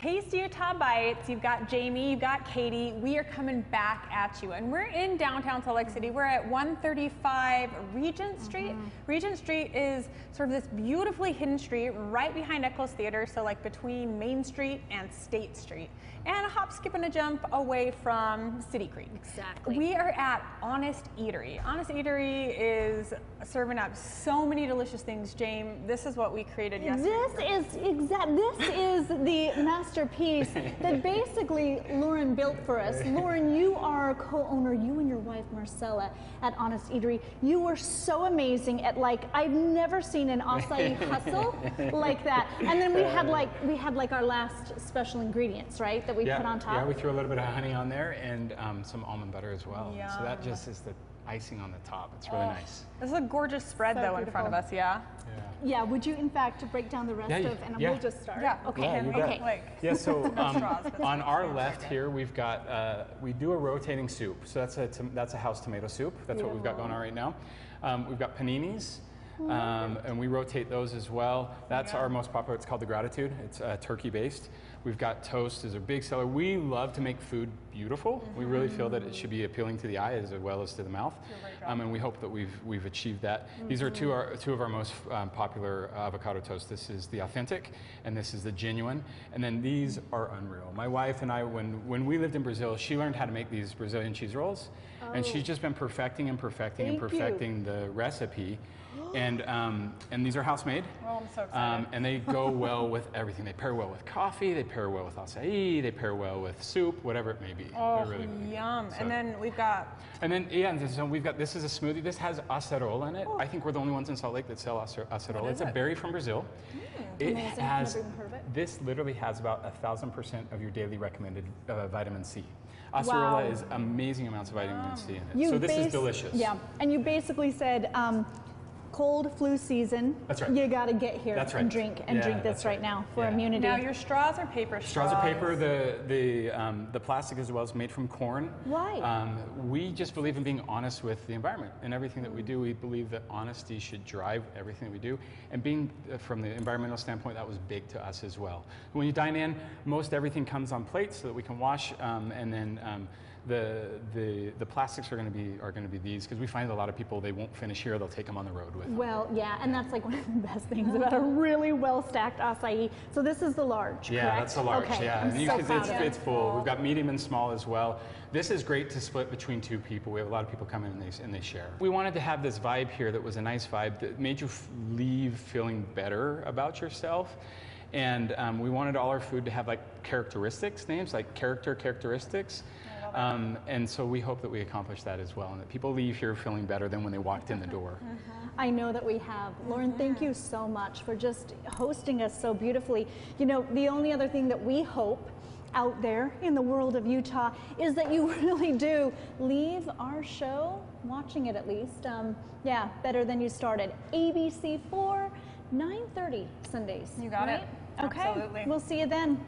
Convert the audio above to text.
Taste Utah Bites. You've got Jamie, you've got Katie. We are coming back at you. And we're in downtown Salt Lake City. We're at 135 Regent Street. Mm -hmm. Regent Street is sort of this beautifully hidden street right behind Eccles Theater, so like between Main Street and State Street. And a hop, skip, and a jump away from City Creek. Exactly. We are at Honest Eatery. Honest Eatery is serving up so many delicious things. James, this is what we created yesterday. This is exact. This is the masterpiece that basically Lauren built for us. Lauren, you are co-owner, you and your wife Marcella at Honest Eatery. You were so amazing at like, I've never seen an acai hustle like that. And then we had like, we had like our last special ingredients, right? That we yeah, put on top. Yeah, we threw a little bit of honey on there and um, some almond butter as well. Yum. So that just is the icing on the top. It's really oh, nice. This is a gorgeous spread so though beautiful. in front of us, yeah? Yeah. Yeah, would you in fact break down the rest yeah, of, and yeah. we'll just start? Yeah, okay. Yeah, okay. Like, yeah, so um, on our left here, we've got, uh, we do a rotating soup. So that's a, that's a house tomato soup. That's what we've got going on right now. Um, we've got paninis. Um, and we rotate those as well. That's yeah. our most popular. It's called the Gratitude. It's uh, turkey based. We've got toast as a big seller. We love to make food beautiful. Mm -hmm. We really feel that it should be appealing to the eye as well as to the mouth. Um, and we hope that we've we've achieved that. Mm -hmm. These are two our, two of our most um, popular avocado toast. This is the authentic, and this is the genuine. And then these are unreal. My wife and I, when when we lived in Brazil, she learned how to make these Brazilian cheese rolls, oh. and she's just been perfecting and perfecting Thank and perfecting you. the recipe and um, and these are house made. Oh, I'm so excited. Um, and they go well with everything. They pair well with coffee. They pair well with acai. They pair well with soup, whatever it may be. Oh, really yum! So, and then we've got. And then yeah, and so we've got this is a smoothie. This has acerola in it. Oh. I think we're the only ones in Salt Lake that sell acerola. It's it? a berry from Brazil. Mm, it amazing. has. This literally has about a thousand percent of your daily recommended uh, vitamin C. Acerola wow. is amazing amounts of vitamin C in it. You so this is delicious. Yeah, and you basically said. Um, cold flu season. That's right. You got to get here that's right. and drink and yeah, drink this right. right. now for yeah. immunity. Now your straws are paper straws. Straws are paper. The the um, the plastic as well is made from corn. Right. Um, we just believe in being honest with the environment and everything that we do. We believe that honesty should drive everything that we do. And being uh, from the environmental standpoint, that was big to us as well. When you dine in, most everything comes on plates so that we can wash um, and then um, the, the, the plastics are going to be are going to be these because we find a lot of people they won't finish here they'll take them on the road with them. Well, yeah, and that's like one of the best things about a really well stacked acai. So this is the large. Yeah, correct? that's the large. Okay. Yeah, I'm and you, so it's, it. it's full. We've got medium and small as well. This is great to split between two people. We have a lot of people come in and they and they share. We wanted to have this vibe here that was a nice vibe that made you leave feeling better about yourself. And um, we wanted all our food to have like characteristics names, like character characteristics. Um, and so we hope that we accomplish that as well, and that people leave here feeling better than when they walked in the door. I know that we have. Lauren, thank you so much for just hosting us so beautifully. You know, the only other thing that we hope out there in the world of Utah is that you really do leave our show, watching it at least, um, yeah, better than you started. ABC4, 9.30 Sundays. You got right? it. Okay. Absolutely. We'll see you then.